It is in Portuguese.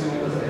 Lepší. Wie